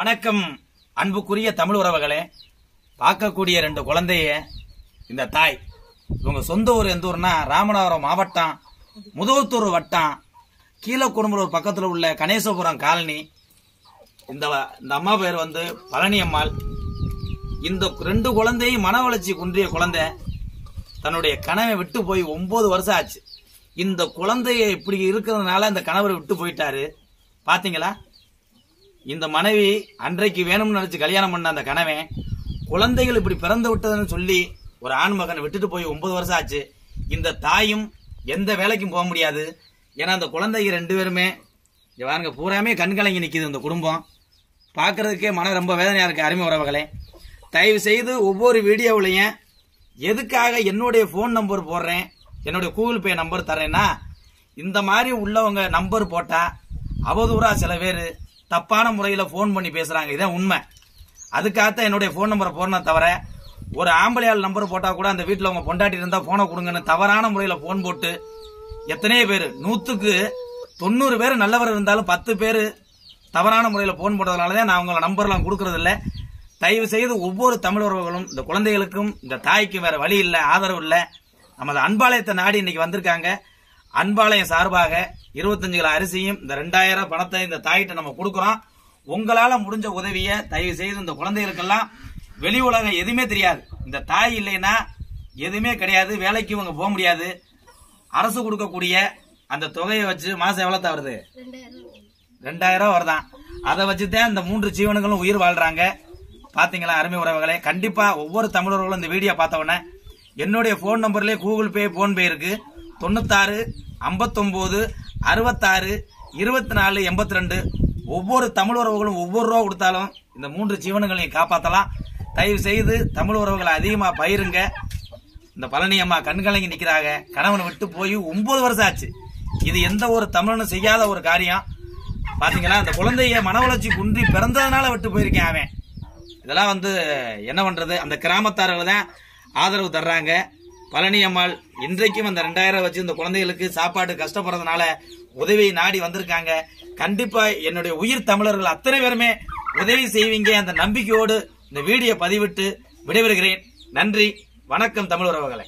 வணக்கம் அன்புக்குரிய தமிழ் உறவுகளே. பார்க்கக்கூடிய ரெண்டு குழந்தைய இந்த தாய். இவங்க சொந்த ஊர் எந்த ஊர்னா ராமநாதபுரம் மாவட்டம் முதுவத்தூர் வட்டம். கீழே குடும்பலூர் பக்கத்தில் உள்ள கணேசபுரம் காலனி. இந்த இந்த அம்மா பேர் வந்து பழனி அம்மாள். இந்த ரெண்டு குழந்தையும் மன வளர்ச்சி குன்றிய குழந்தை. தன்னுடைய கனவை விட்டு போய் ஒன்பது வருஷம் ஆச்சு. இந்த குழந்தைய இப்படி இருக்கிறதுனால அந்த கணவரை விட்டு போயிட்டாரு. பாத்தீங்களா? இந்த மனைவி அன்றைக்கு வேணும்னு நினைச்சு கல்யாணம் பண்ண அந்த கணவன் குழந்தைகள் இப்படி பிறந்து விட்டதுன்னு சொல்லி ஒரு ஆண் மகனை விட்டுட்டு போய் ஒன்பது வருஷம் ஆச்சு. இந்த தாயும் எந்த வேலைக்கும் போக முடியாது. ஏன்னா அந்த குழந்தைங்க ரெண்டு பேருமே இங்க பாருங்க பூராமே கண்கலங்கி நிக்குது இந்த குடும்பம். பார்க்கறதுக்கே மன ரொம்ப வேதனையா இருக்கு அருமை உறவுகளே. தயவு செய்து ஒவ்வொரு வீடியோவிலையும் எதுக்காக என்னுடைய ஃபோன் நம்பர் போடுறேன் என்னுடைய கூகுள் பே நம்பர் தரேன்னா இந்த மாதிரி உள்ளவங்க நம்பர் போட்டா அவதூறா சில பேர் தப்பான முறையில் ஃபோன் பண்ணி பேசுகிறாங்க இதான் உண்மை. அதுக்காகத்தான் என்னுடைய ஃபோன் நம்பரை போடணும் தவிர ஒரு ஆம்பளையால் நம்பர் போட்டால் கூட அந்த வீட்டில் அவங்க பொண்டாட்டி இருந்தால் ஃபோனை கொடுங்கன்னு தவறான முறையில் ஃபோன் போட்டு எத்தனையோ பேர் நூற்றுக்கு தொண்ணூறு பேர் நல்லவர் இருந்தாலும் பத்து பேர் தவறான முறையில் ஃபோன் போட்டதுனால தான் நான் உங்களை நம்பர்லாம் கொடுக்குறதில்ல. தயவு செய்து ஒவ்வொரு தமிழ் உறவுகளும் இந்த குழந்தைகளுக்கும் இந்த தாய்க்கும் வேற வழி இல்லை ஆதரவு இல்லை. நமது அன்பாலயத்தை நாடி இன்னைக்கு வந்திருக்காங்க. அன்பாலயம் சார்பாக இருபத்தஞ்சு கிலோ அரிசியும் இந்த ரெண்டாயிரம் பணத்தை இந்த தாயிட்ட நம்ம கொடுக்குறோம். உங்களால முடிஞ்ச உதவியை தயவு செய்து இந்த குழந்தைகளுக்கெல்லாம் வெளி உலகம் எதுவுமே தெரியாது. இந்த தாய் இல்லைன்னா எதுவுமே கிடையாது. வேலைக்கு இவங்க போக முடியாது. அரசு கொடுக்கக்கூடிய அந்த தொகையை வச்சு மாசம் எவ்வளவு வருது ரெண்டாயிரம் வருதான். அதை வச்சுதான் இந்த மூன்று ஜீவனுங்களும் உயிர் வாழ்றாங்க. பாத்தீங்களா அருமை உறவுகளே? கண்டிப்பா ஒவ்வொரு தமிழர்களும் இந்த வீடியோ பார்த்தவொடனே என்னுடைய போன் நம்பர்லயே கூகுள் பே போன்பே இருக்கு. தொண்ணூத்தாறு ஐம்பத்தொம்போது அறுபத்தாறு இருபத்தி நாலு எண்பத்தி ரெண்டு ஒவ்வொரு தமிழ் உறவுகளும் ஒவ்வொரு ரூபா கொடுத்தாலும் இந்த மூன்று ஜீவனங்களையும் காப்பாற்றலாம் தயவு செய்து தமிழ் உறவுகளை அதிகமாக பயிருங்க இந்த பழனி அம்மா கண்கலங்கி நிற்கிறாங்க கணவனை விட்டு போய் ஒன்பது வருஷம் ஆச்சு. இது எந்த ஒரு தமிழனும் செய்யாத ஒரு காரியம். பார்த்தீங்களா அந்த குழந்தைய மன வளர்ச்சி குன்றி பிறந்ததுனால விட்டு போயிருக்கேன் அவன். இதெல்லாம் வந்து என்ன பண்ணுறது அந்த கிராமத்தார்கள் தான் ஆதரவு தர்றாங்க. பழனி அம்மாள் இன்றைக்கும் அந்த ரெண்டாயிரம் வச்சு இந்த குழந்தைகளுக்கு சாப்பாடு கஷ்டப்படுறதுனால உதவியை நாடி வந்திருக்காங்க. கண்டிப்பா என்னுடைய உயிர் தமிழர்கள் அத்தனை பேருமே உதவி செய்வீங்க. அந்த நம்பிக்கையோடு இந்த வீடியோ பதிவிட்டு விடைபெறுகிறேன். நன்றி. வணக்கம் தமிழ் உறவுகளை